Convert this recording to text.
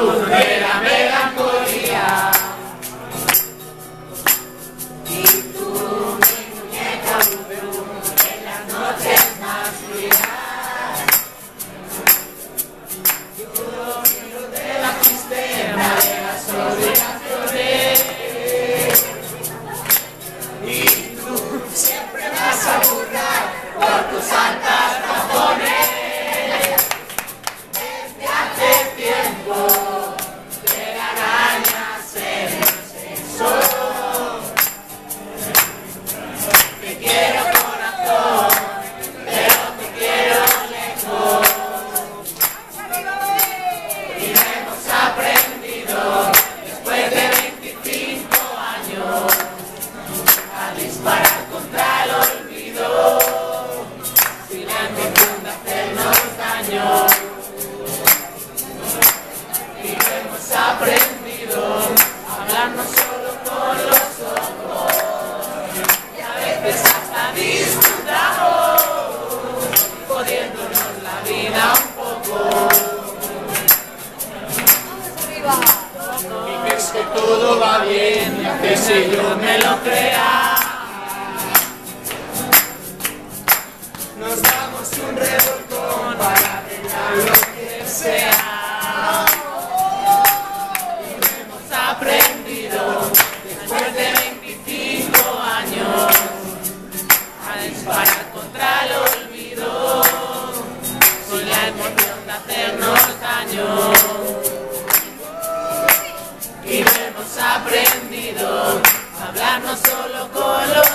Y que yo me lo crea. Nos damos un revolcón para arreglar lo que sea. Y hemos aprendido después de 25 años a disparar contra el olvido sin la emoción de hacernos daño. Y hemos aprendido hablarnos solo con los